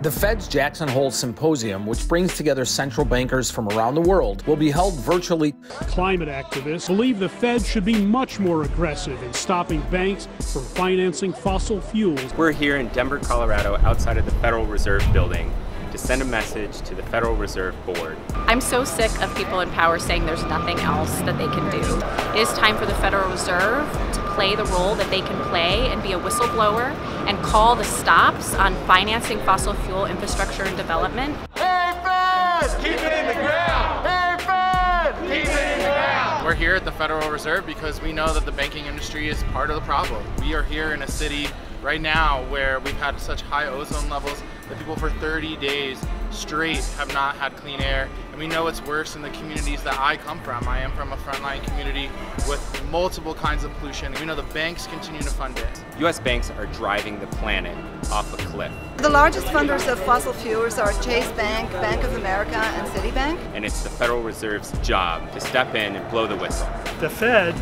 The Fed's Jackson Hole Symposium, which brings together central bankers from around the world, will be held virtually. Climate activists believe the Fed should be much more aggressive in stopping banks from financing fossil fuels. We're here in Denver, Colorado, outside of the Federal Reserve building to send a message to the Federal Reserve Board. I'm so sick of people in power saying there's nothing else that they can do. It is time for the Federal Reserve to play the role that they can play and be a whistleblower and call the stops on financing fossil fuel infrastructure and development. Hey Fed! Keep it in the ground! Hey Fed! Keep it in the ground! We're here at the Federal Reserve because we know that the banking industry is part of the problem. We are here in a city right now where we've had such high ozone levels that people for 30 days straight have not had clean air. And we know it's worse in the communities that I come from. I am from a frontline community with multiple kinds of pollution. And we know the banks continue to fund it. U.S. banks are driving the planet off a cliff. The largest funders of fossil fuels are Chase Bank, Bank of America, and Citibank. And it's the Federal Reserve's job to step in and blow the whistle. The Fed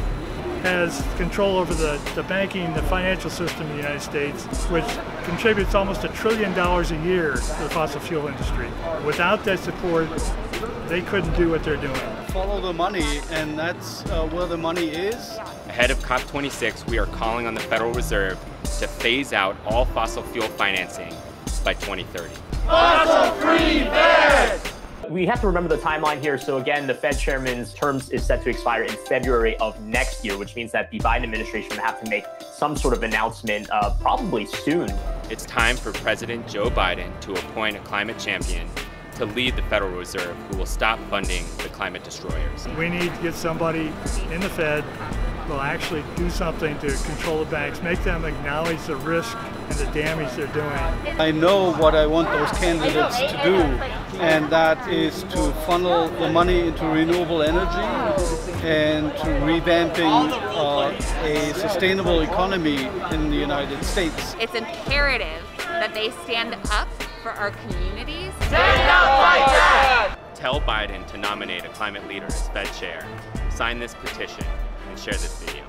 has control over the, the banking, the financial system in the United States, which contributes almost a trillion dollars a year to the fossil fuel industry. Without that support, they couldn't do what they're doing. Follow the money, and that's uh, where the money is. Ahead of COP26, we are calling on the Federal Reserve to phase out all fossil fuel financing by 2030. Fossil free Fed! We have to remember the timeline here. So again, the Fed chairman's term is set to expire in February of next year, which means that the Biden administration will have to make some sort of announcement uh, probably soon. It's time for President Joe Biden to appoint a climate champion to lead the Federal Reserve who will stop funding the climate destroyers. We need to get somebody in the Fed who will actually do something to control the banks, make them acknowledge the risk and the damage they're doing. I know what I want those candidates to do, and that is to funnel the money into renewable energy and to revamping uh, a sustainable economy in the United States. It's imperative that they stand up for our communities. Stand up, fight back! Tell Biden to nominate a climate leader as Fed chair. Sign this petition and share this video.